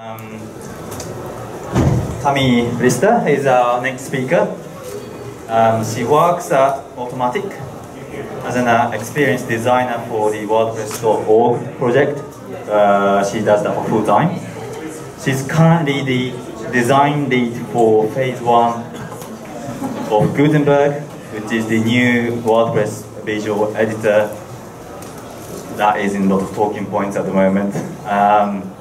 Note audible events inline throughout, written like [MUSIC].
Um, Tammie Lister is our next speaker. Um, she works at Automattic as an uh, experienced designer for the WordPress.org project. Uh, she does that for full time. She's currently the design lead for phase one of Gutenberg, which is the new WordPress visual editor that is in a lot of talking points at the moment. Um,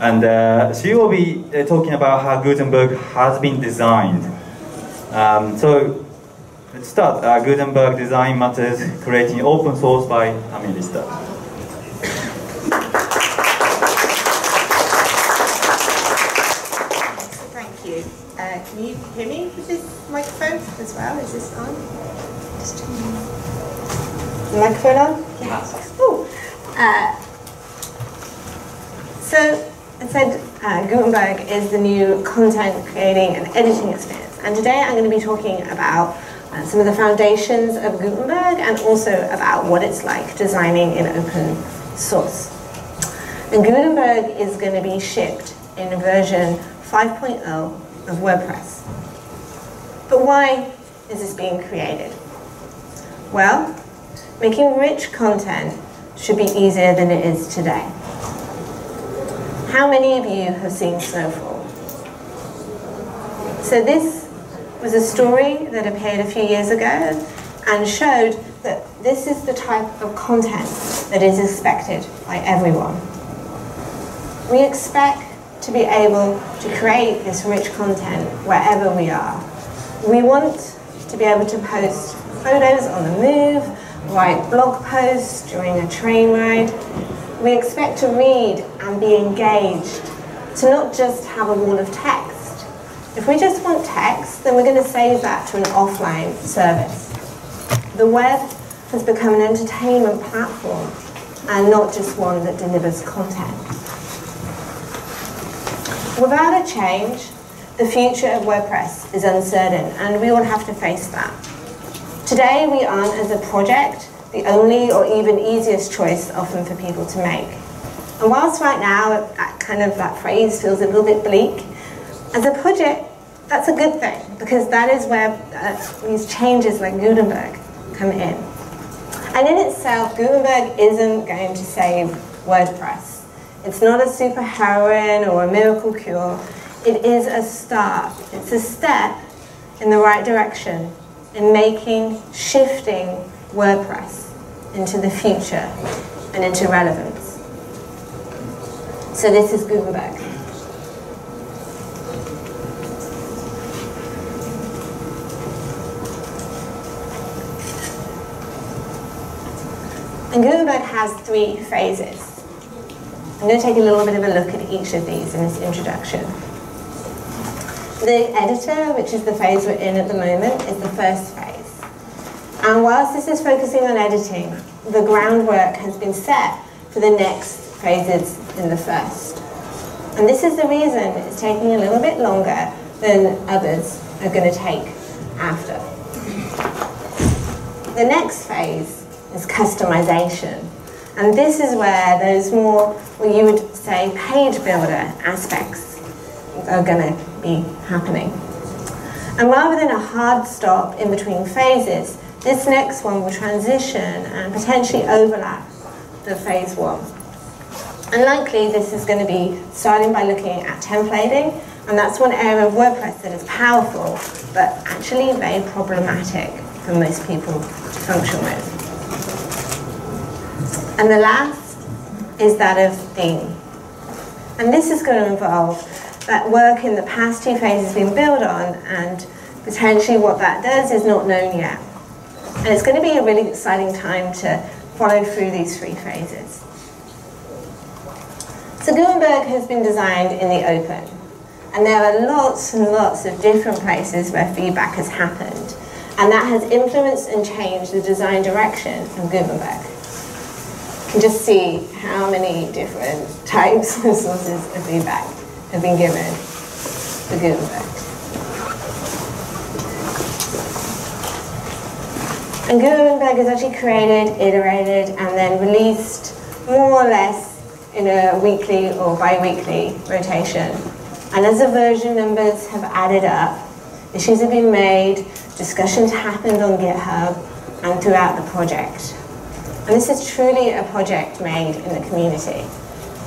and uh, she will be uh, talking about how Gutenberg has been designed. Um, so let's start. Uh, Gutenberg Design Matters, creating open source by Tammie Lister. Thank you. Uh, can you hear me with this microphone as well? Is this on? Just the microphone on? Yes. Oh. Uh, so, I said uh, Gutenberg is the new content creating and editing experience. And today I'm going to be talking about uh, some of the foundations of Gutenberg and also about what it's like designing in open source. And Gutenberg is going to be shipped in version 5.0 of WordPress. But why is this being created? Well, making rich content should be easier than it is today. How many of you have seen Snowfall? So this was a story that appeared a few years ago and showed that this is the type of content that is expected by everyone. We expect to be able to create this rich content wherever we are. We want to be able to post photos on the move, write blog posts during a train ride. We expect to read and be engaged, to not just have a wall of text. If we just want text, then we're going to save that to an offline service. The web has become an entertainment platform and not just one that delivers content. Without a change, the future of WordPress is uncertain, and we all have to face that. Today, we aren't, as a project, the only or even easiest choice often for people to make. And whilst right now, that kind of that phrase feels a little bit bleak, as a project, that's a good thing, because that is where uh, these changes like Gutenberg come in. And in itself, Gutenberg isn't going to save WordPress. It's not a superheroine or a miracle cure. It is a start. It's a step in the right direction in making, shifting WordPress into the future and into relevance. So this is Gutenberg. And Gutenberg has three phases. I'm going to take a little bit of a look at each of these in this introduction. The editor, which is the phase we're in at the moment, is the first phase. And whilst this is focusing on editing, the groundwork has been set for the next phases in the first. And this is the reason it's taking a little bit longer than others are going to take after. The next phase is customization. And this is where those more, what you would say, page builder aspects are going to be happening. And rather than a hard stop in between phases, this next one will transition and potentially overlap the phase one. And likely this is going to be starting by looking at templating, and that's one area of WordPress that is powerful, but actually very problematic for most people to function with. And the last is that of theme. And this is going to involve that work in the past two phases being built on, and potentially what that does is not known yet. And it's going to be a really exciting time to follow through these three phases. So Gutenberg has been designed in the open, and there are lots and lots of different places where feedback has happened, and that has influenced and changed the design direction of Gutenberg. You can just see how many different [LAUGHS] types of sources of feedback have been given for Gutenberg. And Gutenberg is actually created, iterated, and then released more or less in a weekly or bi-weekly rotation. And as the version numbers have added up, issues have been made, discussions happened on GitHub and throughout the project. And this is truly a project made in the community.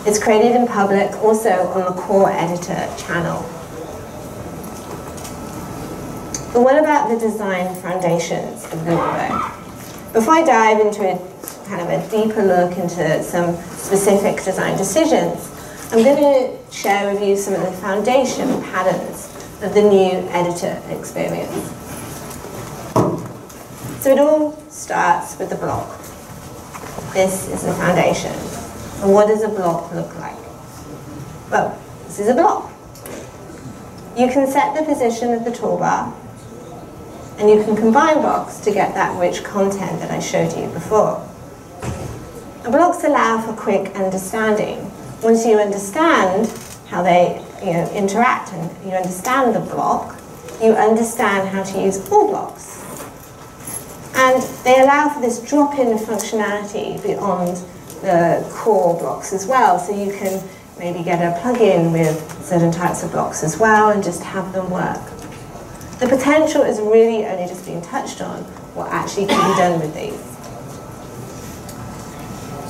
It's created in public, also on the core editor channel. But what about the design foundations of Gutenberg? Before I dive into a kind of a deeper look into some specific design decisions, I'm going to share with you some of the foundation patterns of the new editor experience. So it all starts with the block. This is the foundation. And what does a block look like? Well, this is a block. You can set the position of the toolbar, and you can combine blocks to get that rich content that I showed you before. blocks allow for quick understanding. Once you understand how they you know, interact and you understand the block, you understand how to use all blocks. And they allow for this drop-in functionality beyond the core blocks as well. So you can maybe get a plugin with certain types of blocks as well and just have them work. The potential is really only just being touched on what actually can be done with these.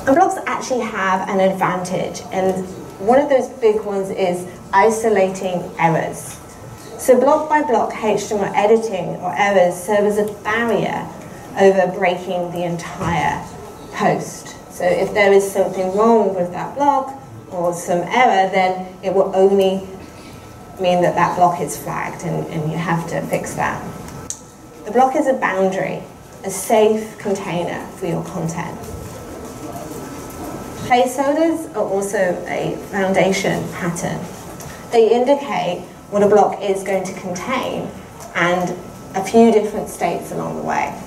And blocks actually have an advantage, and one of those big ones is isolating errors. So block by block HTML editing or errors serve as a barrier over breaking the entire post. So if there is something wrong with that block or some error, then it will only mean that that block is flagged and, and you have to fix that. The block is a boundary, a safe container for your content. Placeholders are also a foundation pattern. They indicate what a block is going to contain and a few different states along the way.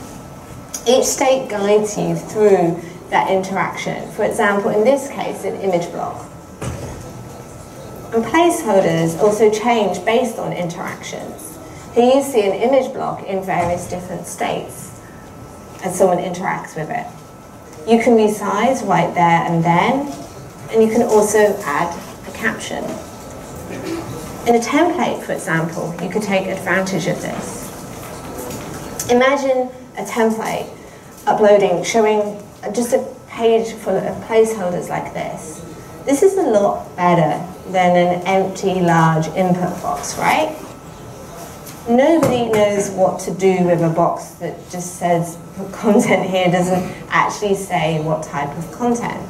Each state guides you through that interaction. For example, in this case, an image block. And placeholders also change based on interactions. Here you see an image block in various different states as someone interacts with it. You can resize right there and then, and you can also add a caption. In a template, for example, you could take advantage of this. Imagine a template uploading, showing just a page full of placeholders like this. This is a lot better than an empty large input box, right? Nobody knows what to do with a box that just says content here doesn't actually say what type of content.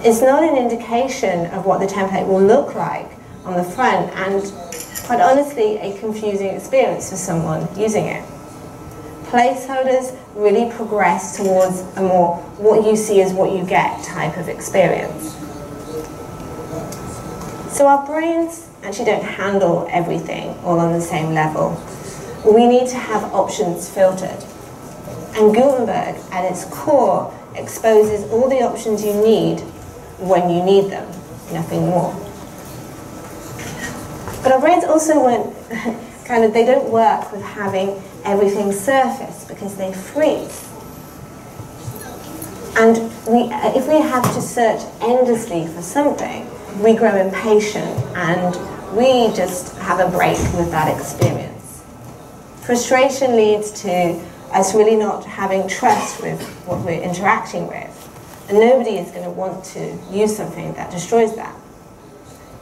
It's not an indication of what the template will look like on the front and quite honestly a confusing experience for someone using it placeholders really progress towards a more what you see is what you get type of experience. So our brains actually don't handle everything all on the same level. We need to have options filtered. And Gutenberg, at its core, exposes all the options you need when you need them, nothing more. But our brains also won't, [LAUGHS] kind of, they don't work with having everything surface because they freeze. And we, if we have to search endlessly for something, we grow impatient and we just have a break with that experience. Frustration leads to us really not having trust with what we're interacting with. And nobody is going to want to use something that destroys that.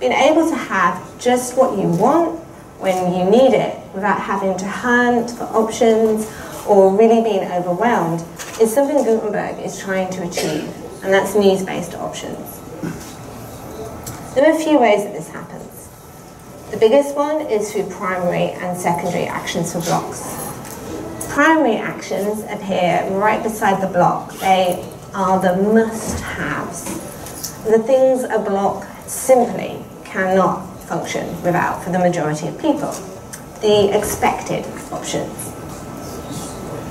Being able to have just what you want when you need it without having to hunt for options or really being overwhelmed is something Gutenberg is trying to achieve, and that's needs-based options. There are a few ways that this happens. The biggest one is through primary and secondary actions for blocks. Primary actions appear right beside the block. They are the must-haves. The things a block simply cannot function without for the majority of people. The expected options.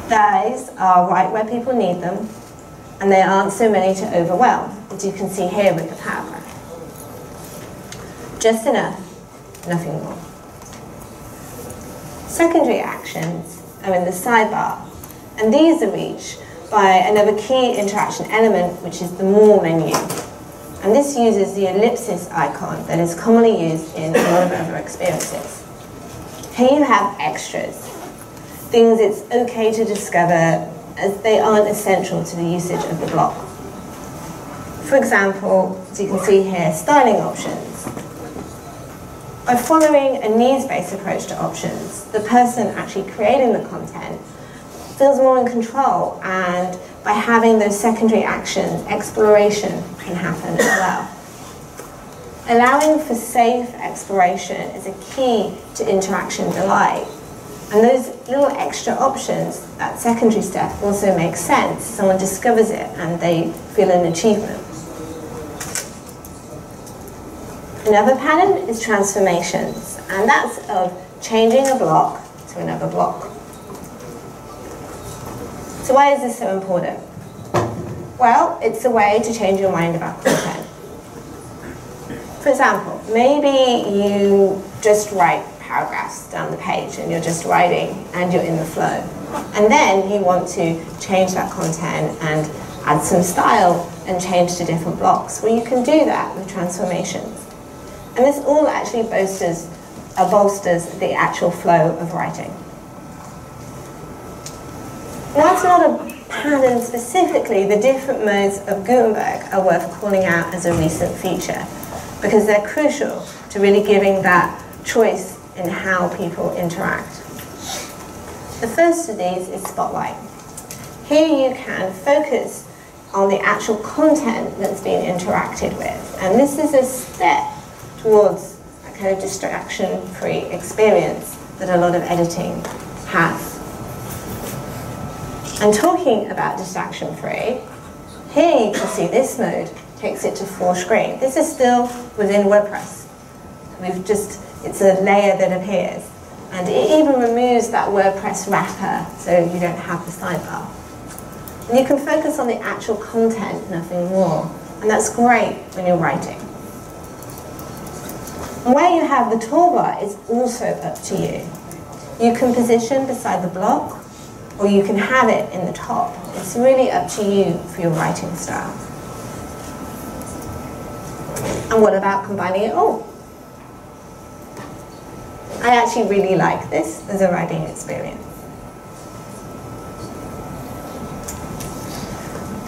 Those are right where people need them, and there aren't so many to overwhelm, as you can see here with the paragraph. Just enough, nothing more. Secondary actions are in the sidebar, and these are reached by another key interaction element, which is the More menu. And this uses the ellipsis icon that is commonly used in a lot of other experiences. Here you have extras, things it's okay to discover as they aren't essential to the usage of the block. For example, as you can see here, styling options. By following a needs-based approach to options, the person actually creating the content feels more in control and by having those secondary actions, exploration can happen as well. Allowing for safe exploration is a key to interaction delight. And those little extra options, that secondary step, also makes sense. Someone discovers it and they feel an achievement. Another pattern is transformations, and that's of changing a block to another block. So why is this so important? Well, it's a way to change your mind about content. For example, maybe you just write paragraphs down the page and you're just writing and you're in the flow. And then you want to change that content and add some style and change to different blocks. Well, you can do that with transformations. And this all actually bolsters, uh, bolsters the actual flow of writing. Whilst not a pattern specifically, the different modes of Gutenberg are worth calling out as a recent feature because they're crucial to really giving that choice in how people interact. The first of these is Spotlight. Here you can focus on the actual content that's being interacted with. And this is a step towards a kind of distraction-free experience that a lot of editing has. And talking about distraction free, here you can see this mode takes it to full screen. This is still within WordPress. We've just, it's a layer that appears. And it even removes that WordPress wrapper so you don't have the sidebar. And you can focus on the actual content, nothing more. And that's great when you're writing. Where you have the toolbar is also up to you. You can position beside the block or you can have it in the top. It's really up to you for your writing style. And what about combining it all? I actually really like this as a writing experience.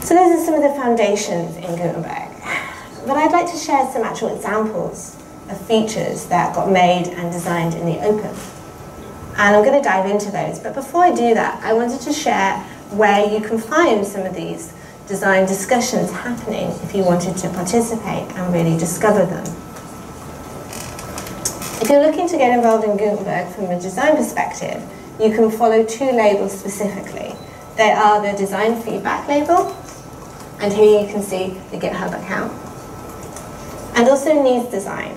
So those are some of the foundations in Gutenberg. But I'd like to share some actual examples of features that got made and designed in the open. And I'm going to dive into those. But before I do that, I wanted to share where you can find some of these design discussions happening if you wanted to participate and really discover them. If you're looking to get involved in Gutenberg from a design perspective, you can follow two labels specifically. They are the design feedback label, and here you can see the GitHub account, and also needs design.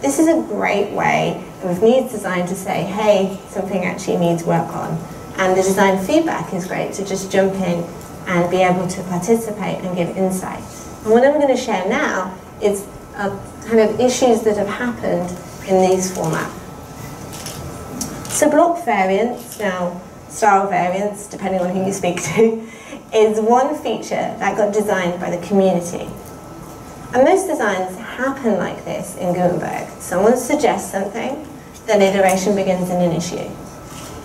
This is a great way with needs design to say, hey, something actually needs work on. And the design feedback is great to just jump in and be able to participate and give insight. And what I'm going to share now is uh, kind of issues that have happened in these formats. So block variants, now style variants, depending on who you speak to, [LAUGHS] is one feature that got designed by the community. And most designs happen like this in Gutenberg. Someone suggests something, then iteration begins in an issue.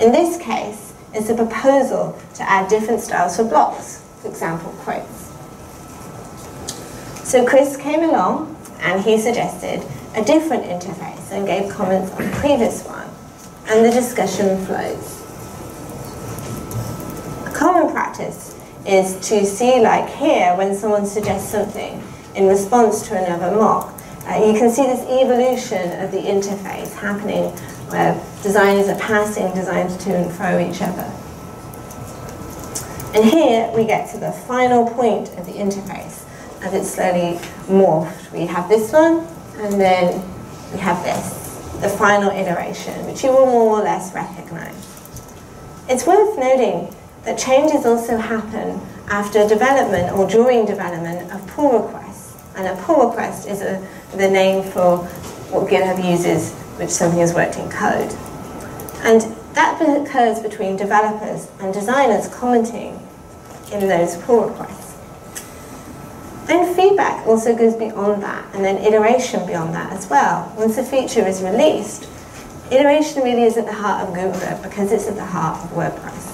In this case, it's a proposal to add different styles for blocks, for example, quotes. So Chris came along and he suggested a different interface and gave comments on the previous one, and the discussion flows. A common practice is to see, like here, when someone suggests something in response to another mock, uh, you can see this evolution of the interface happening where designers are passing designs to and fro each other. And here we get to the final point of the interface as it's slowly morphed. We have this one, and then we have this, the final iteration, which you will more or less recognize. It's worth noting that changes also happen after development or during development of pull requests. And a pull request is a the name for what GitHub uses, which something has worked in code. And that occurs between developers and designers commenting in those pull requests. And feedback also goes beyond that, and then iteration beyond that as well. Once a feature is released, iteration really is at the heart of Gutenberg because it's at the heart of WordPress.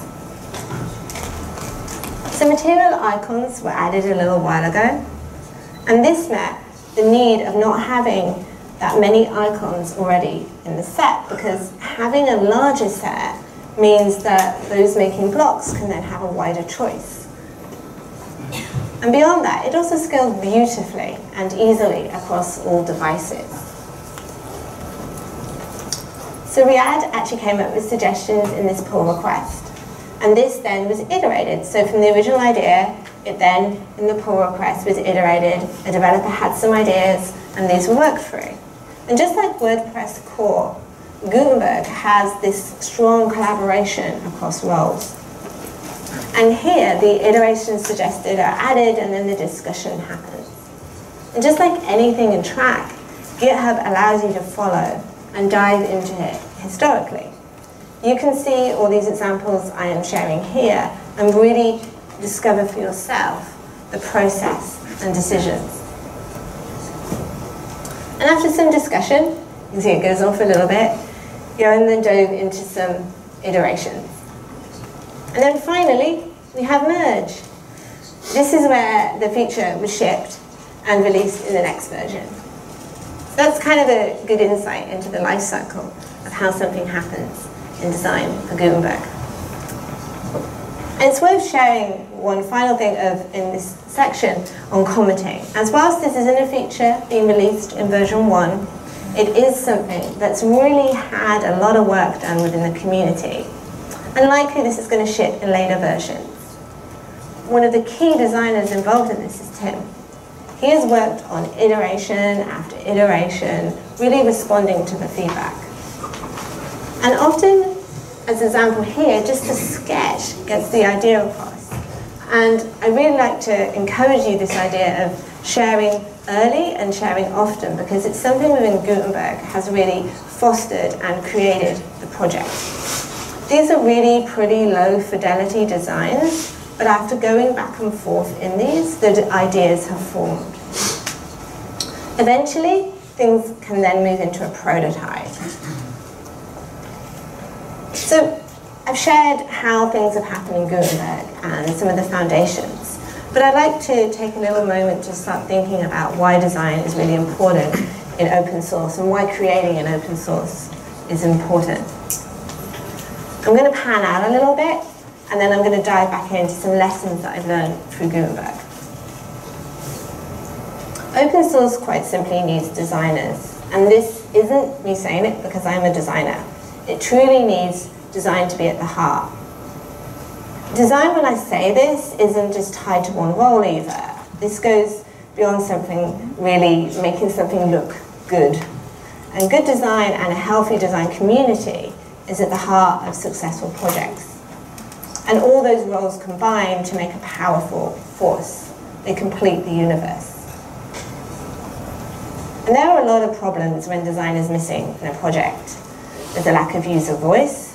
So material icons were added a little while ago, and this met the need of not having that many icons already in the set because having a larger set means that those making blocks can then have a wider choice. And beyond that, it also scales beautifully and easily across all devices. So Riad actually came up with suggestions in this pull request. And this then was iterated. So from the original idea, it then, in the pull request, was iterated. A developer had some ideas, and these were worked through. And just like WordPress core, Gutenberg has this strong collaboration across roles. And here, the iterations suggested are added and then the discussion happens. And just like anything in Trac, GitHub allows you to follow and dive into it historically. You can see all these examples I am sharing here and really discover for yourself the process and decisions. And after some discussion, you see it goes for a little bit, Joen then dove into some iterations. And then finally, we have merge. This is where the feature was shipped and released in the next version. So that's kind of a good insight into the life cycle of how something happens in design for Gutenberg. And it's worth sharing one final thing of in this section on commenting. As whilst this isn't a feature being released in version 1, it is something that's really had a lot of work done within the community. And likely this is going to ship in later versions. One of the key designers involved in this is Tim. He has worked on iteration after iteration, really responding to the feedback. And often as an example here, just a sketch gets the idea across. And I really like to encourage you this idea of sharing early and sharing often because it's something within Gutenberg has really fostered and created the project. These are really pretty low fidelity designs, but after going back and forth in these, the ideas have formed. Eventually, things can then move into a prototype. So I've shared how things have happened in Gutenberg and some of the foundations. But I'd like to take a little moment to start thinking about why design is really important in open source and why creating in open source is important. I'm going to pan out a little bit and then I'm going to dive back into some lessons that I've learned through Gutenberg. Open source quite simply needs designers. And this isn't me saying it because I'm a designer. It truly needs design to be at the heart. Design, when I say this, isn't just tied to one role either. This goes beyond something really making something look good. And good design and a healthy design community is at the heart of successful projects. And all those roles combine to make a powerful force. They complete the universe. And there are a lot of problems when design is missing in a project. There's a lack of user voice,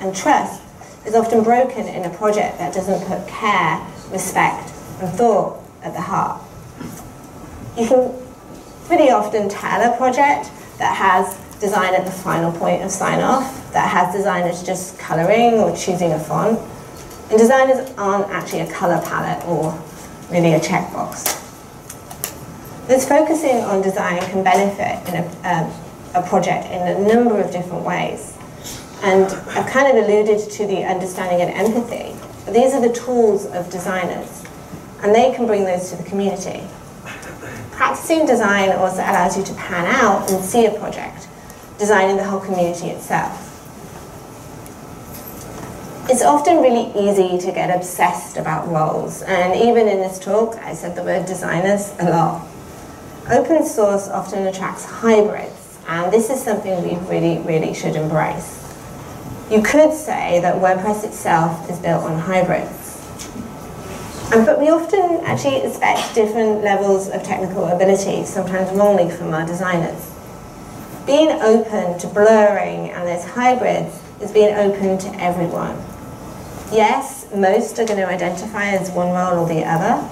and trust is often broken in a project that doesn't put care, respect, and thought at the heart. You can pretty often tell a project that has design at the final point of sign-off, that has designers just colouring or choosing a font, and designers aren't actually a colour palette or really a checkbox. This focusing on design can benefit in a, a project in a number of different ways. And I've kind of alluded to the understanding and empathy. These are the tools of designers, and they can bring those to the community. Practicing design also allows you to pan out and see a project, designing the whole community itself. It's often really easy to get obsessed about roles, and even in this talk, I said the word designers a lot. Open source often attracts hybrids, and this is something we really, really should embrace. You could say that WordPress itself is built on hybrids. Um, but we often actually expect different levels of technical ability, sometimes wrongly from our designers. Being open to blurring and those hybrids is being open to everyone. Yes, most are going to identify as one role or the other,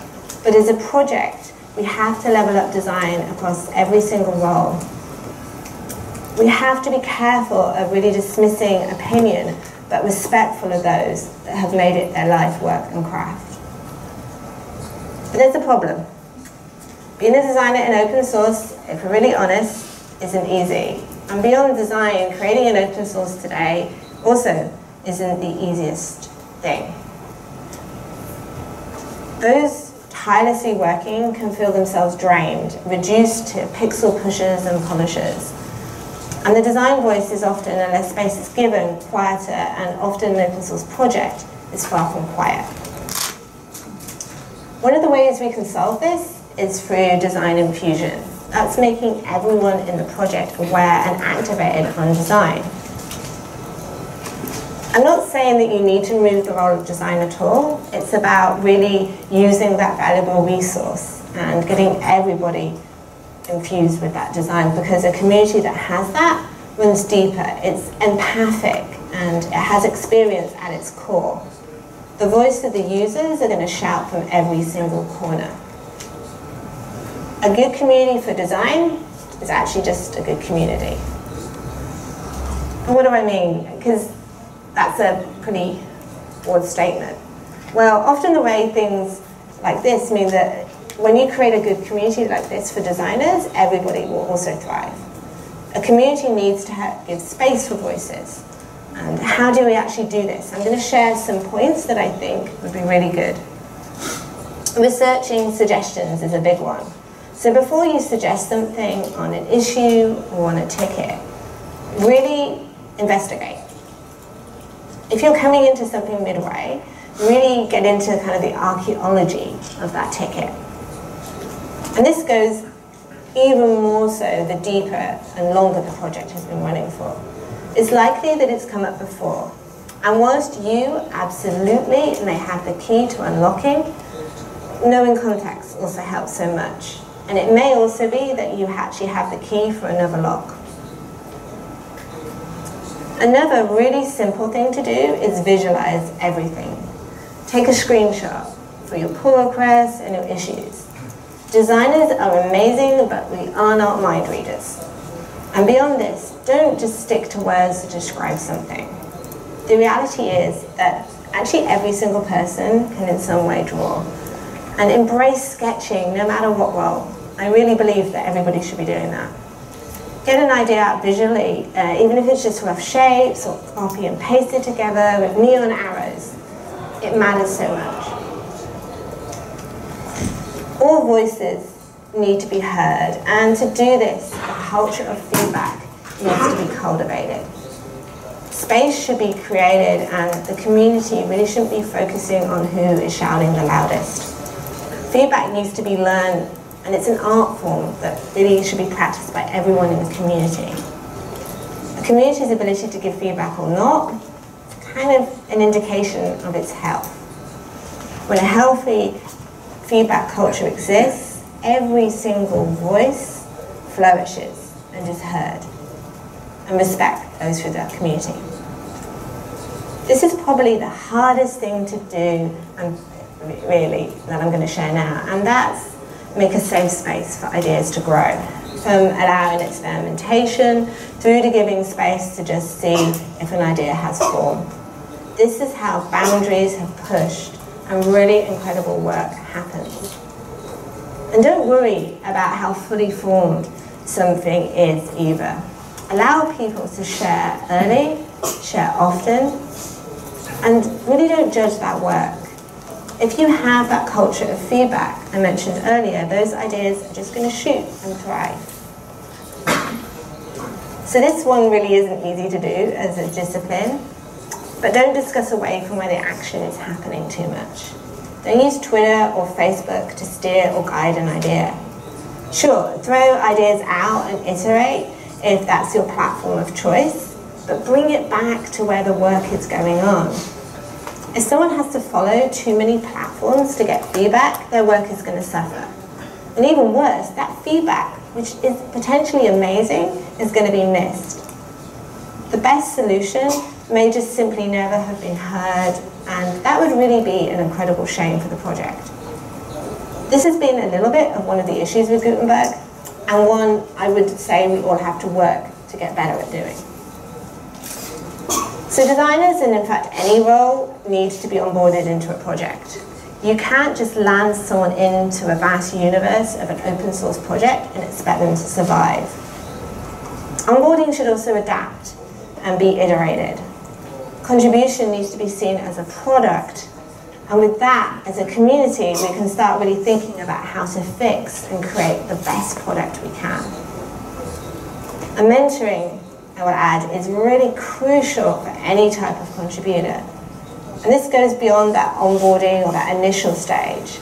but as a project, we have to level up design across every single role. We have to be careful of really dismissing opinion, but respectful of those that have made it their life work and craft. But there's a problem. Being a designer in open source, if we're really honest, isn't easy. And beyond design, creating an open source today also isn't the easiest thing. Those tirelessly working can feel themselves drained, reduced to pixel pushers and polishers. And the design voice is often, unless space is given, quieter, and often an open source project is far from quiet. One of the ways we can solve this is through design infusion. That's making everyone in the project aware and activated on design. I'm not saying that you need to remove the role of design at all. It's about really using that valuable resource and getting everybody infused with that design because a community that has that runs deeper. It's empathic and it has experience at its core. The voice of the users are going to shout from every single corner. A good community for design is actually just a good community. And what do I mean? Because that's a pretty broad statement. Well, often the way things like this mean that when you create a good community like this for designers, everybody will also thrive. A community needs to have, give space for voices. And how do we actually do this? I'm going to share some points that I think would be really good. Researching suggestions is a big one. So before you suggest something on an issue or on a ticket, really investigate if you're coming into something midway, really get into kind of the archaeology of that ticket. And this goes even more so the deeper and longer the project has been running for. It's likely that it's come up before. And whilst you absolutely may have the key to unlocking, knowing context also helps so much. And it may also be that you actually have the key for another lock. Another really simple thing to do is visualize everything. Take a screenshot for your pull requests and your issues. Designers are amazing, but we are not mind readers. And beyond this, don't just stick to words to describe something. The reality is that actually every single person can in some way draw. And embrace sketching no matter what role. I really believe that everybody should be doing that get an idea out visually, uh, even if it's just rough shapes or copy and paste it together with neon arrows. It matters so much. All voices need to be heard, and to do this, a culture of feedback needs to be cultivated. Space should be created, and the community really shouldn't be focusing on who is shouting the loudest. Feedback needs to be learned and it's an art form that really should be practiced by everyone in the community. A community's ability to give feedback or not is kind of an indication of its health. When a healthy feedback culture exists, every single voice flourishes and is heard, and respect goes through that community. This is probably the hardest thing to do, and really, that I'm going to share now, and that's make a safe space for ideas to grow. From allowing experimentation through to giving space to just see if an idea has form. This is how boundaries have pushed and really incredible work happens. And don't worry about how fully formed something is either. Allow people to share early, share often, and really don't judge that work if you have that culture of feedback I mentioned earlier, those ideas are just going to shoot and thrive. So this one really isn't easy to do as a discipline, but don't discuss away from where the action is happening too much. Don't use Twitter or Facebook to steer or guide an idea. Sure, throw ideas out and iterate if that's your platform of choice, but bring it back to where the work is going on if someone has to follow too many platforms to get feedback, their work is going to suffer. And even worse, that feedback, which is potentially amazing, is going to be missed. The best solution may just simply never have been heard, and that would really be an incredible shame for the project. This has been a little bit of one of the issues with Gutenberg, and one I would say we all have to work to get better at doing. So designers, and in fact any role, needs to be onboarded into a project. You can't just land someone into a vast universe of an open source project and expect them to survive. Onboarding should also adapt and be iterated. Contribution needs to be seen as a product and with that, as a community, we can start really thinking about how to fix and create the best product we can. And mentoring I will add, is really crucial for any type of contributor. And this goes beyond that onboarding or that initial stage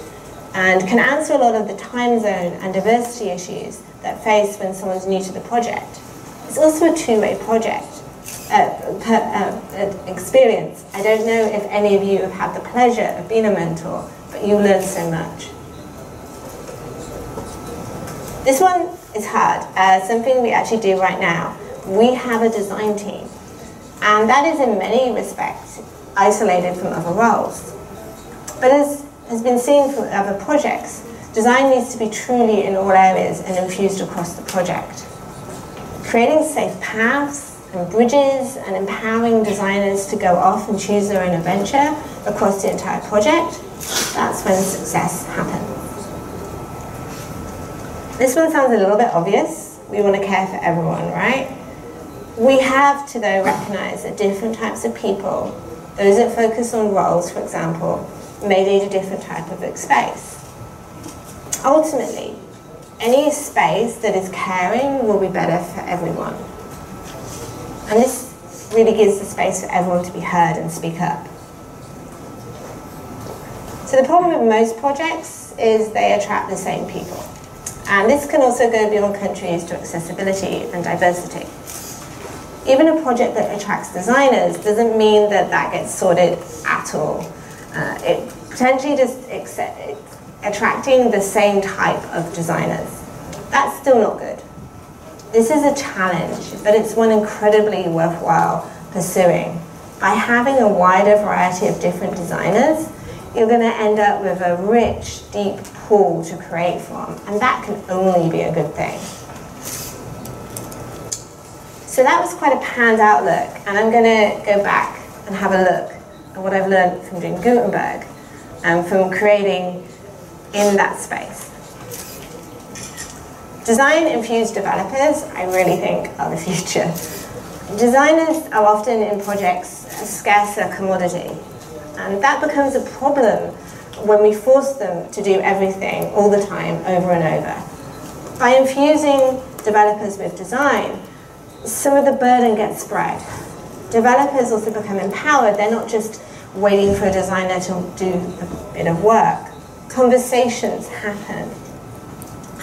and can answer a lot of the time zone and diversity issues that face when someone's new to the project. It's also a two-way project uh, per, uh, experience. I don't know if any of you have had the pleasure of being a mentor, but you learn so much. This one is hard, uh, something we actually do right now we have a design team. And that is in many respects isolated from other roles. But as has been seen from other projects, design needs to be truly in all areas and infused across the project. Creating safe paths and bridges and empowering designers to go off and choose their own adventure across the entire project, that's when success happens. This one sounds a little bit obvious. We want to care for everyone, right? We have to, though, recognise that different types of people, those that focus on roles, for example, may need a different type of space. Ultimately, any space that is caring will be better for everyone. And this really gives the space for everyone to be heard and speak up. So the problem with most projects is they attract the same people. And this can also go beyond countries to accessibility and diversity even a project that attracts designers doesn't mean that that gets sorted at all. Uh, it potentially just attracting the same type of designers. That's still not good. This is a challenge, but it's one incredibly worthwhile pursuing. By having a wider variety of different designers, you're going to end up with a rich, deep pool to create from, and that can only be a good thing. So that was quite a panned out look, and I'm going to go back and have a look at what I've learned from doing Gutenberg and from creating in that space. Design-infused developers, I really think, are the future. Designers are often in projects a scarcer commodity, and that becomes a problem when we force them to do everything all the time, over and over. By infusing developers with design, some of the burden gets spread. Developers also become empowered. They're not just waiting for a designer to do a bit of work. Conversations happen.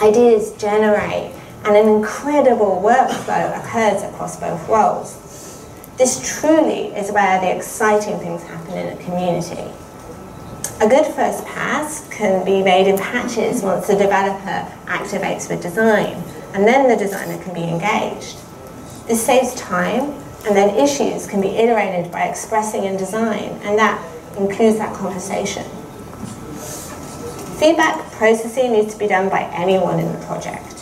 Ideas generate, and an incredible workflow occurs across both roles. This truly is where the exciting things happen in a community. A good first pass can be made in patches once the developer activates with design, and then the designer can be engaged. This saves time, and then issues can be iterated by expressing in design, and that includes that conversation. Feedback processing needs to be done by anyone in the project.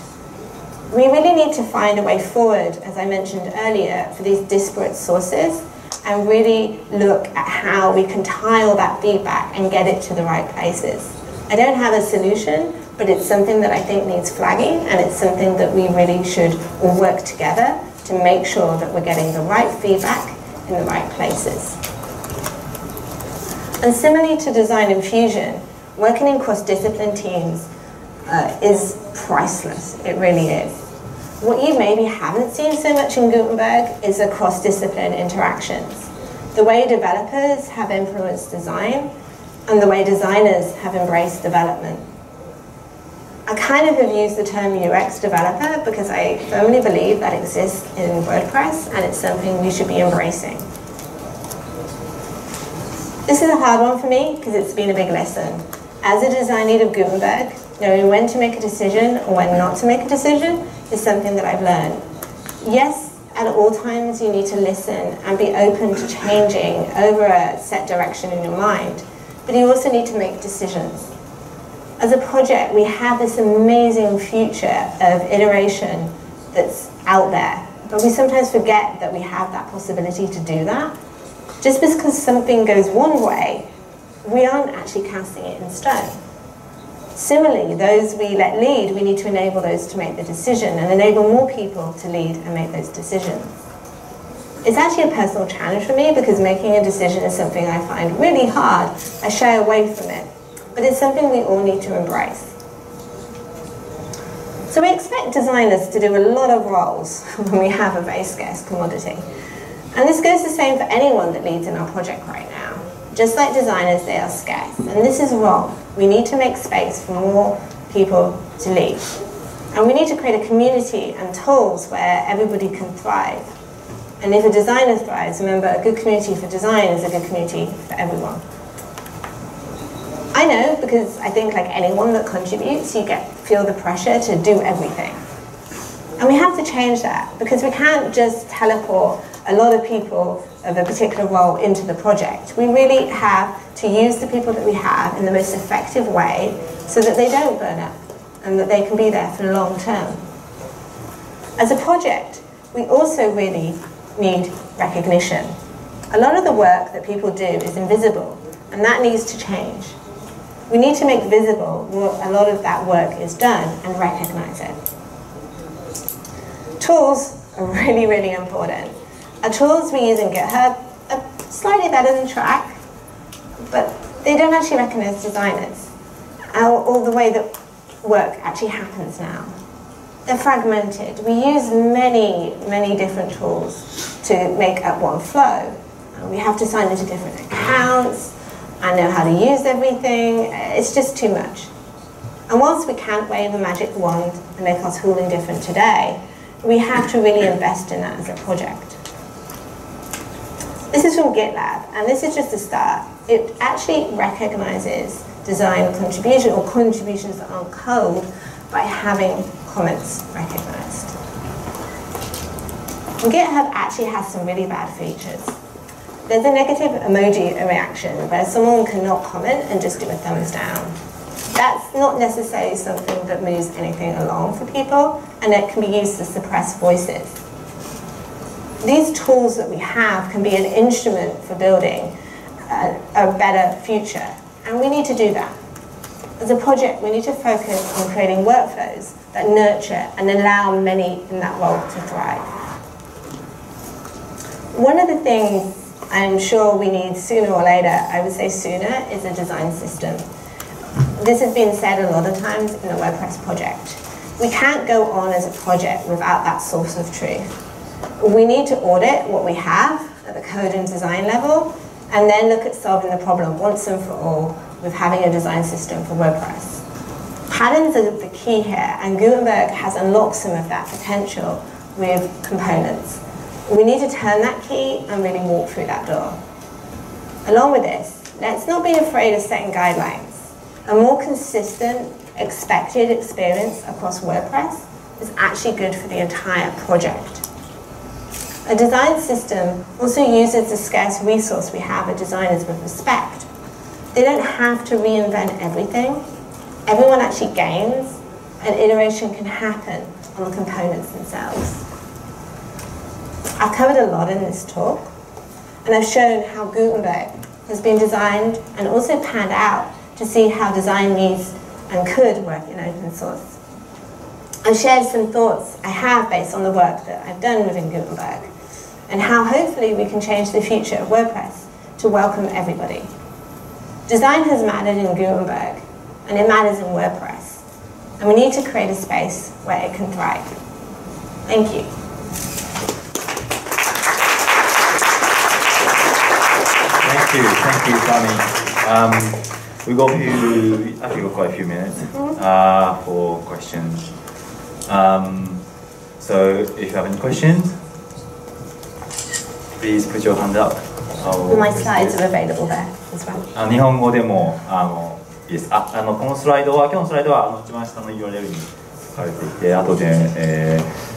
We really need to find a way forward, as I mentioned earlier, for these disparate sources and really look at how we can tile that feedback and get it to the right places. I don't have a solution, but it's something that I think needs flagging and it's something that we really should all work together to make sure that we're getting the right feedback in the right places. And similarly to design infusion, working in cross-discipline teams uh, is priceless. It really is. What you maybe haven't seen so much in Gutenberg is the cross-discipline interactions. The way developers have influenced design and the way designers have embraced development. I kind of have used the term UX developer because I firmly believe that exists in WordPress and it's something we should be embracing. This is a hard one for me because it's been a big lesson. As a design lead of Gutenberg, knowing when to make a decision or when not to make a decision is something that I've learned. Yes, at all times you need to listen and be open to changing over a set direction in your mind, but you also need to make decisions. As a project, we have this amazing future of iteration that's out there, but we sometimes forget that we have that possibility to do that. Just because something goes one way, we aren't actually casting it in stone. Similarly, those we let lead, we need to enable those to make the decision and enable more people to lead and make those decisions. It's actually a personal challenge for me because making a decision is something I find really hard. I shy away from it. But it's something we all need to embrace. So we expect designers to do a lot of roles [LAUGHS] when we have a very scarce commodity. And this goes the same for anyone that leads in our project right now. Just like designers, they are scarce. And this is wrong. We need to make space for more people to lead. And we need to create a community and tools where everybody can thrive. And if a designer thrives, remember, a good community for design is a good community for everyone. I know because I think like anyone that contributes, you get feel the pressure to do everything. And we have to change that because we can't just teleport a lot of people of a particular role into the project. We really have to use the people that we have in the most effective way so that they don't burn out and that they can be there for the long term. As a project, we also really need recognition. A lot of the work that people do is invisible and that needs to change. We need to make visible what a lot of that work is done and recognize it. Tools are [LAUGHS] really, really important. Our tools we use in GitHub are slightly better than Trac, but they don't actually recognize designers or the way that work actually happens now. They're fragmented. We use many, many different tools to make up one flow. We have to sign into different accounts, I know how to use everything. It's just too much. And whilst we can't wave a magic wand and make our tooling different today, we have to really invest in that as a project. This is from GitLab, and this is just a start. It actually recognizes design contribution or contributions on code by having comments recognized. And GitHub actually has some really bad features. There's a negative emoji reaction where someone cannot comment and just do a thumbs down. That's not necessarily something that moves anything along for people, and it can be used to suppress voices. These tools that we have can be an instrument for building a, a better future, and we need to do that. As a project, we need to focus on creating workflows that nurture and allow many in that role to thrive. One of the things I'm sure we need sooner or later, I would say sooner, is a design system. This has been said a lot of times in a WordPress project. We can't go on as a project without that source of truth. We need to audit what we have at the code and design level, and then look at solving the problem once and for all with having a design system for WordPress. Patterns are the key here, and Gutenberg has unlocked some of that potential with components. We need to turn that key and really walk through that door. Along with this, let's not be afraid of setting guidelines. A more consistent, expected experience across WordPress is actually good for the entire project. A design system also uses the scarce resource we have as designers with respect. They don't have to reinvent everything. Everyone actually gains, and iteration can happen on the components themselves. I've covered a lot in this talk, and I've shown how Gutenberg has been designed and also panned out to see how design needs and could work in open source. I've shared some thoughts I have based on the work that I've done within Gutenberg, and how hopefully we can change the future of WordPress to welcome everybody. Design has mattered in Gutenberg, and it matters in WordPress, and we need to create a space where it can thrive. Thank you. Thank you, thank you, Tommy. Um, we got a few, I think we got quite a few minutes uh, for questions. Um, so if you have any questions, please put your hand up. My slides are available there as well. あ日本語でもあのいいですああのこのスライドは今日のスライドはあの一番下の URL に書かれていて後で、えー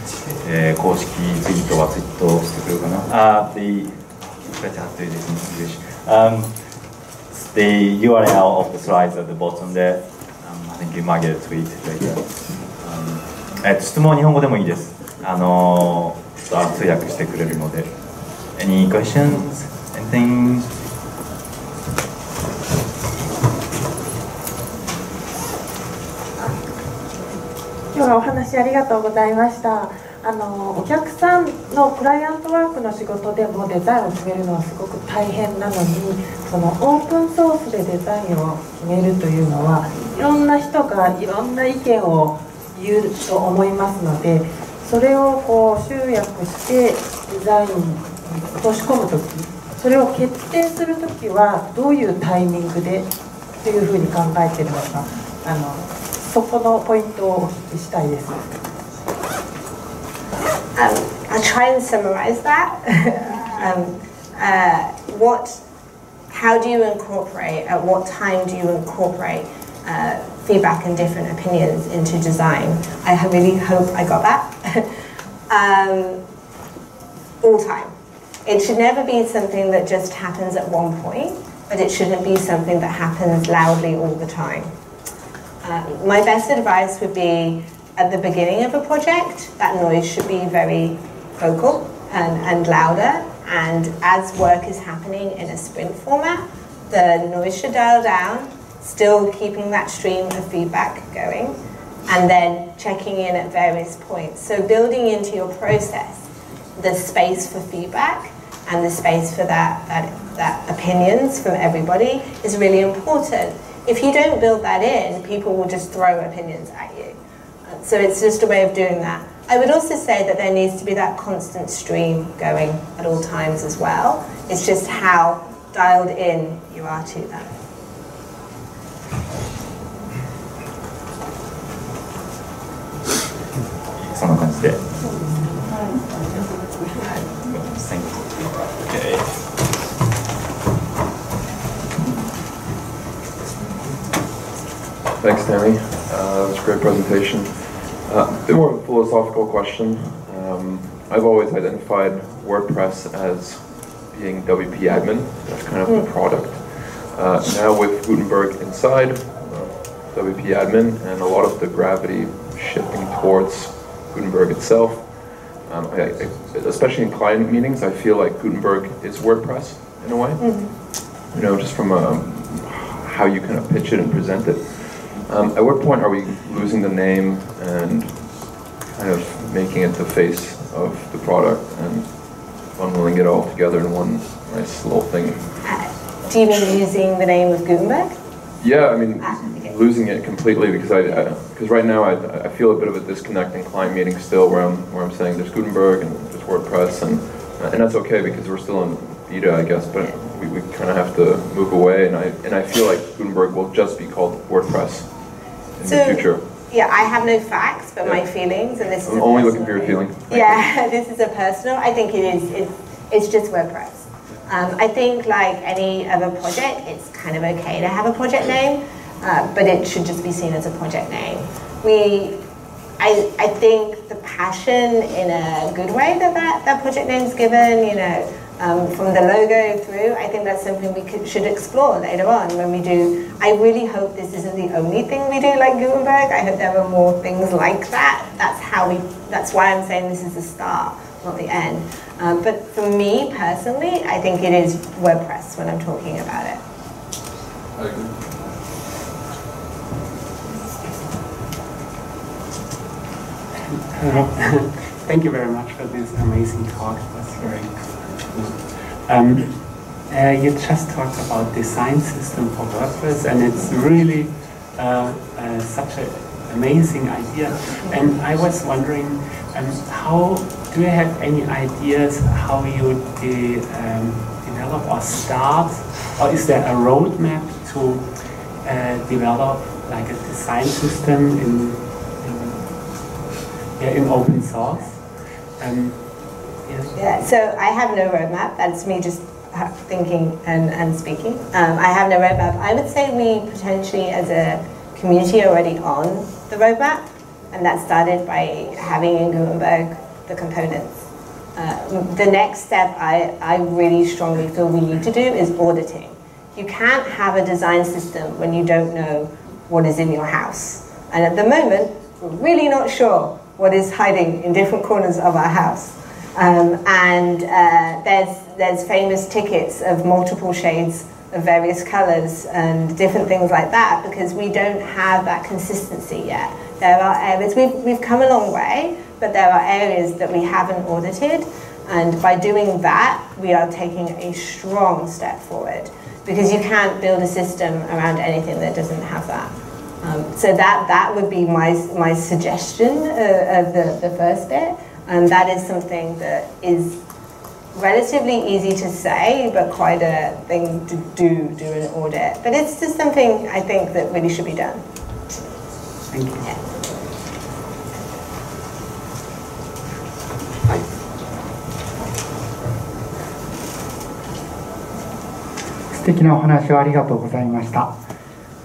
えー公式ツイートはツイートしてくれるかなあ the let's have to do this in English um, the URL of the slides at the bottom there um, think you might get a tweet later. Um, えっと、質問は日本語でもいいです。あのー、通訳してくれるので。Any questions? Anything? 今日はお話ありがとうございましたあのお客さんのクライアントワークの仕事でもデザインを決めるのはすごく大変なのにそのオープンソースでデザインを決めるというのはいろんな人がいろんな意見を言うと思いますのでそれをこう集約してデザイン落とし込む時それを決定する時はどういうタイミングでというふうに考えているのかあのそこのポイントをお聞きしたいです。Um, I'll try and summarize that. [LAUGHS] um, uh, what, how do you incorporate, at what time do you incorporate uh, feedback and different opinions into design? I really hope I got that. um, [LAUGHS] all time. It should never be something that just happens at one point, but it shouldn't be something that happens loudly all the time. Uh, my best advice would be at the beginning of a project, that noise should be very vocal and, and louder. And as work is happening in a sprint format, the noise should dial down, still keeping that stream of feedback going, and then checking in at various points. So building into your process the space for feedback and the space for that, that, that opinions from everybody is really important if you don't build that in, people will just throw opinions at you. So it's just a way of doing that. I would also say that there needs to be that constant stream going at all times as well. It's just how dialed in you are to that. Okay. Thanks, Tammie. Uh, that was a great presentation. Uh, a bit more of a philosophical question. Um, I've always identified WordPress as being WP admin. That's kind of the hmm. product. Uh, now with Gutenberg inside, uh, WP admin, and a lot of the gravity shifting towards Gutenberg itself. Um, I, I, especially in client meetings, I feel like Gutenberg is WordPress in a way. Mm -hmm. You know, just from um, how you kind of pitch it and present it. Um, at what point are we losing the name and kind of making it the face of the product and bundling it all together in one nice little thing? Uh, do you mean using the name of Gutenberg? Yeah, I mean okay. Losing it completely because I because right now I, I feel a bit of a disconnect in client meetings still where I'm where I'm saying there's Gutenberg and there's WordPress and and that's okay because we're still in beta I guess but we, we kind of have to move away and I and I feel like Gutenberg will just be called WordPress in so, the future? Yeah, I have no facts, but yeah. my feelings, and this is I'm only looking for your feeling. [LAUGHS] Yeah, this is a personal. I think it is. It's, it's just WordPress. Um, I think like any other project, it's kind of okay to have a project name, uh, but it should just be seen as a project name. We, I, I think the passion in a good way that that, that project name's given, you know, um, from the logo through, I think that's something we could, should explore later on when we do. I really hope this isn't the only thing we do like Gutenberg. I hope there are more things like that. That's how we. That's why I'm saying this is the start, not the end. Um, but for me personally, I think it is WordPress when I'm talking about it. [LAUGHS] Thank you very much for this amazing talk. It was very um, uh, you just talked about design system for WordPress, and it's really uh, uh, such an amazing idea. And I was wondering, um, how do you have any ideas how you de um, develop or start, or is there a roadmap to uh, develop like a design system in in, yeah, in open source? Um, yeah, so I have no roadmap. That's me just thinking and, and speaking. Um, I have no roadmap. I would say we potentially, as a community, already on the roadmap, and that started by having in Gutenberg the components. Uh, the next step I, I really strongly feel we need to do is auditing. You can't have a design system when you don't know what is in your house. And at the moment, we're really not sure what is hiding in different corners of our house. Um, and uh, there's, there's famous tickets of multiple shades of various colors and different things like that because we don't have that consistency yet. There are areas, we've, we've come a long way, but there are areas that we haven't audited. And by doing that, we are taking a strong step forward because you can't build a system around anything that doesn't have that. Um, so that, that would be my, my suggestion uh, of the, the first bit. And that is something that is relatively easy to say, but quite a thing to do during an audit. But it's just something I think that really should be done. Thank you. Yeah. 素敵なお話をありがとうございました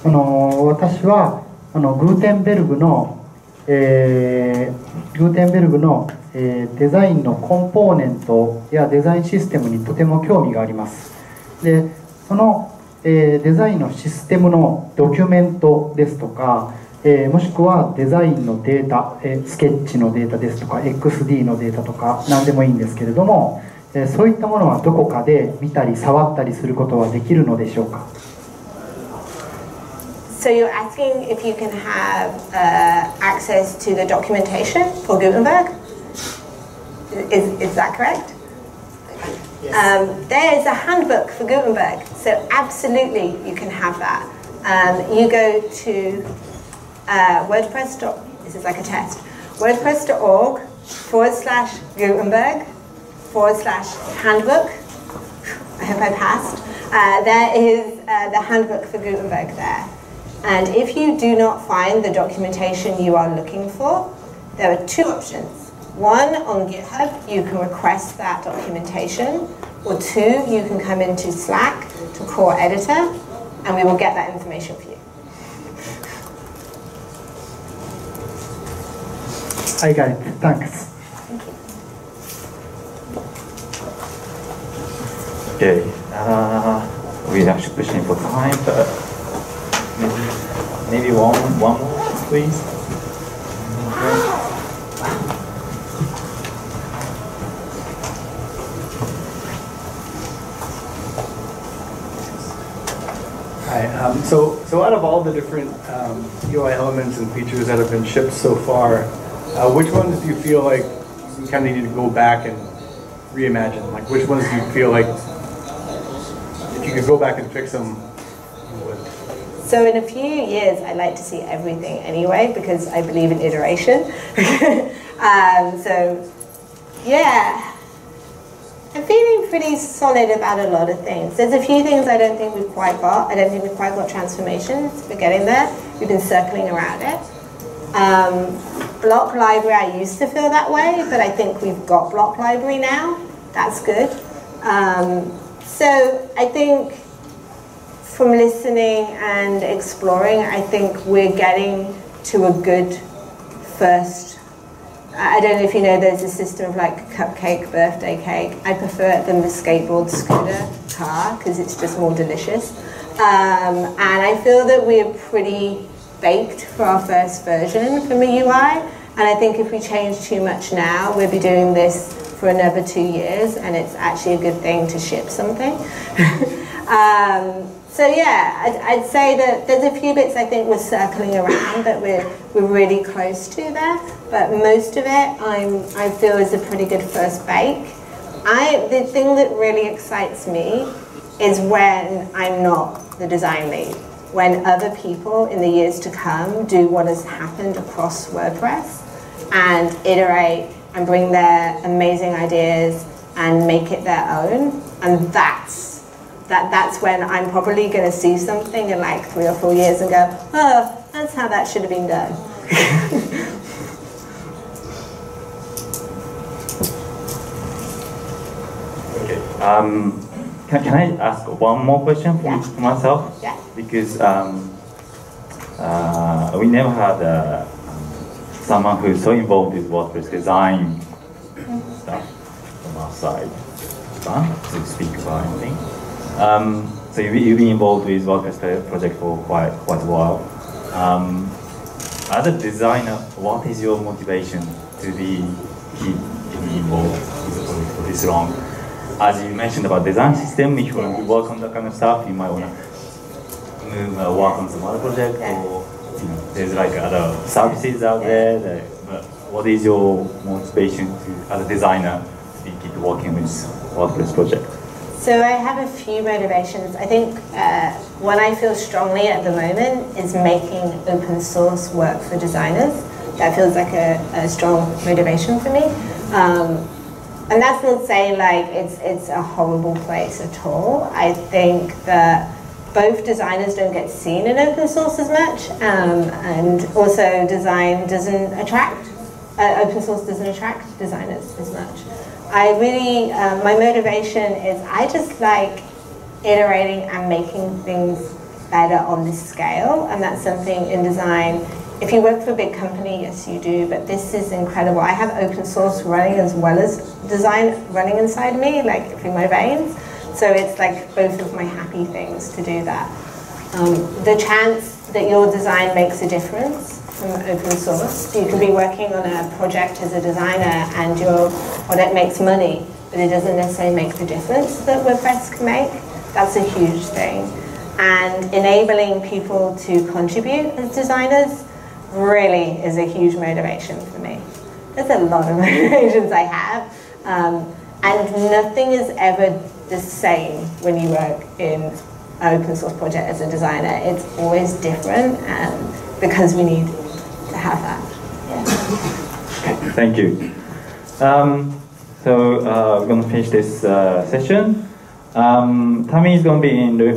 あの私はあのグーテンベルグの、えーグーテンベルグの、えーデザインのコンポーネントやデザインシステムにとても興味があります。でその、えーデザインのシステムのドキュメントですとか、えーもしくはデザインのデータ、えースケッチのデータですとか XD のデータとか何でもいいんですけれども、えそういったものはどこかで見たり触ったりすることはできるのでしょうか？So you're asking if you can have uh, access to the documentation for Gutenberg? Is, is that correct? Um, there is a handbook for Gutenberg, so absolutely you can have that. Um, you go to uh, WordPress. This is like a test. WordPress.org forward slash Gutenberg forward slash handbook. I hope I passed. Uh, there is uh, the handbook for Gutenberg there. And if you do not find the documentation you are looking for, there are two options. One, on GitHub, you can request that documentation, or two, you can come into Slack to Core Editor, and we will get that information for you. I got it. Thanks. Okay, uh, we are pushing for time, but maybe, one, one more, please. Hi. Um, so, so out of all the different um, UI elements and features that have been shipped so far, uh, which ones do you feel like you kind of need to go back and reimagine? Like, which ones do you feel like if you could go back and fix them? So in a few years, I'd like to see everything anyway because I believe in iteration. [LAUGHS] um, so yeah, I'm feeling pretty solid about a lot of things. There's a few things I don't think we've quite got. I don't think we've quite got transformations. We're getting there. We've been circling around it. Um, block library, I used to feel that way, but I think we've got block library now. That's good. Um, so I think from listening and exploring, I think we're getting to a good first. I don't know if you know, there's a system of like cupcake, birthday cake. I prefer it than the skateboard scooter car because it's just more delicious. Um, and I feel that we're pretty baked for our first version from a UI. And I think if we change too much now, we'll be doing this for another two years, and it's actually a good thing to ship something. [LAUGHS] um, so yeah, I'd, I'd say that there's a few bits I think we're circling around that we're we're really close to there, but most of it I'm I feel is a pretty good first bake. I the thing that really excites me is when I'm not the design lead, when other people in the years to come do what has happened across WordPress and iterate and bring their amazing ideas and make it their own, and that's that that's when I'm probably going to see something in like three or four years and go, oh, that's how that should have been done. [LAUGHS] Okay. Um, can, can I ask one more question for Yeah. for myself? Yeah. Because um, uh, we never had uh, someone who's so involved with WordPress design stuff from our side uh, to speak about anything. Um, so you, you've been involved with WordPress project for quite quite a while. Um, as a designer, what is your motivation to be keep being involved with the project for this long? As you mentioned about design system, if you want to work on that kind of stuff, you might want to move uh, work on some other project, or you know, there's like other services out there. That, but what is your motivation to, as a designer, to keep working with WordPress project? So I have a few motivations. I think uh, one I feel strongly at the moment is making open source work for designers. That feels like a, a strong motivation for me. Um, and that's not saying like it's, it's a horrible place at all. I think that both designers don't get seen in open source as much, um, and also design doesn't attract, uh, open source doesn't attract designers as much. I really, um, my motivation is I just like iterating and making things better on this scale, and that's something in design. If you work for a big company, yes, you do, but this is incredible. I have open source running as well as design running inside me, like through my veins. So it's like both of my happy things to do that. Um, the chance that your design makes a difference from open source. You can be working on a project as a designer and your product makes money, but it doesn't necessarily make the difference that WordPress can make. That's a huge thing. And enabling people to contribute as designers really is a huge motivation for me. There's a lot of [LAUGHS] motivations I have. Um, and nothing is ever the same when you work in an open source project as a designer. It's always different um, because we need to have that. Yeah. Thank you. Um, so uh, we're going to finish this uh, session. Um, Tammie is going to be in the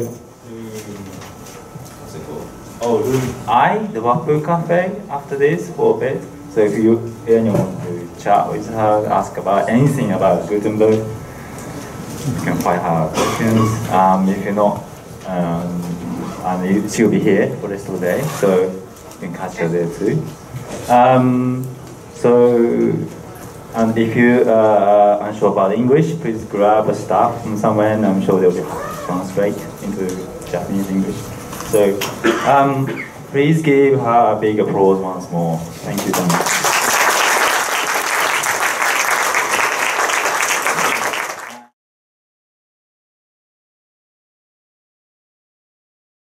what's it called? Oh, room I, the Wapuu Cafe, after this for a bit. So if you anyone want to chat with her, ask about anything about Gutenberg, you can find her questions. Um, if you're not, um, and she'll be here for the rest of the day, so catch her there too. Um, so, and if you uh, are unsure about English, please grab a staff from somewhere, and I'm sure they'll translate into Japanese English. So, um, please give her a big applause once more. Thank you so much.